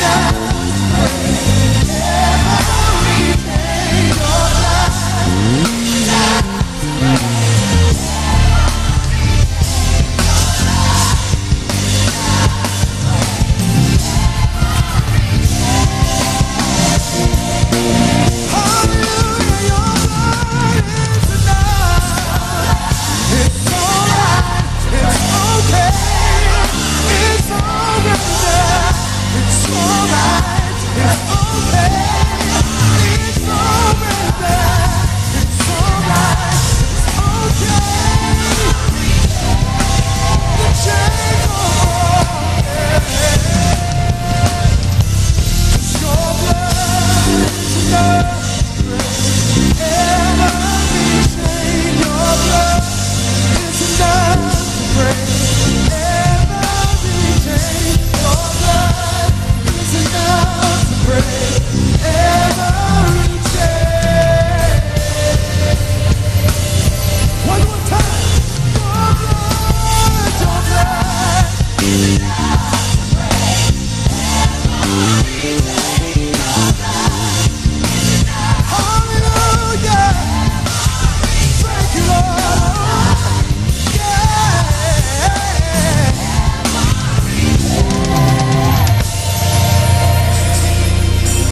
love. Yeah.